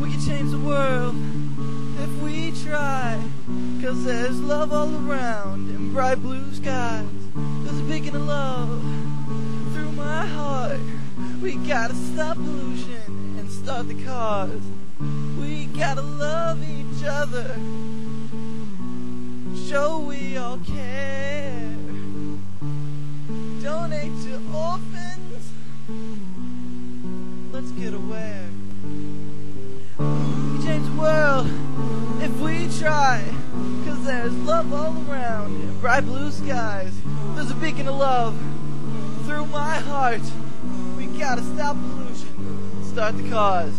We can change the world if we try. Cause there's love all around and bright blue skies. There's a beacon of love through my heart. We gotta stop pollution and start the cause. We gotta love each other. Show we all care. Donate to orphans. Get. We change the world if we try. Cause there's love all around bright blue skies. There's a beacon of love through my heart. We gotta stop pollution. Start the cause.